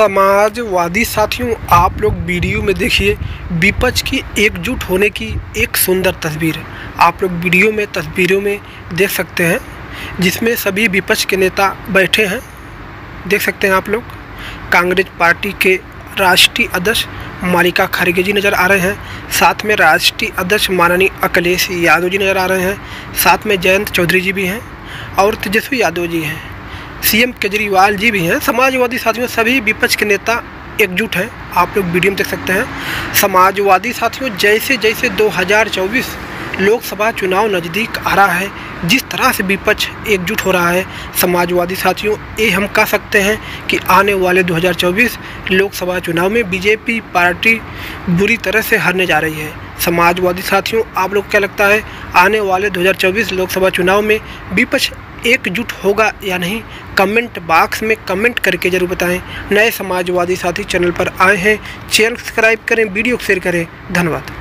समाजवादी साथियों, आप लोग वीडियो में देखिए, विपक्ष की एकजुट होने की एक सुंदर तस्वीर। आप लोग वीडियो में, तस्वीरों में देख सकते हैं, जिसमें सभी विपक्ष के नेता बैठे हैं। देख सकते हैं आप लोग, कांग्रेस पार्टी के राष्ट्रीय अध्यक्ष मालिका खड़गे जी नज़र आ रहे हैं। साथ में राष्ट्रीय अध्यक्ष माननीय अखिलेश यादव जी नज़र आ रहे हैं। साथ में जयंत चौधरी जी भी हैं और तेजस्वी यादव जी हैं। सीएम केजरीवाल जी भी हैं। समाजवादी साथियों, सभी विपक्ष के नेता एकजुट हैं। आप लोग वीडियो में देख सकते हैं। समाजवादी साथियों, जैसे जैसे 2024 लोकसभा चुनाव नज़दीक आ रहा है, जिस तरह से विपक्ष एकजुट हो रहा है, समाजवादी साथियों, ये हम कह सकते हैं कि आने वाले 2024 लोकसभा चुनाव में बीजेपी पार्टी बुरी तरह से हारने जा रही है। समाजवादी साथियों, आप लोग क्या लगता है? आने वाले 2024 लोकसभा चुनाव में विपक्ष एकजुट होगा या नहीं कमेंट बॉक्स में कमेंट करके ज़रूर बताएँ। नए समाजवादी साथी चैनल पर आए हैं। चैनल सब्सक्राइब करें वीडियो शेयर करें। धन्यवाद।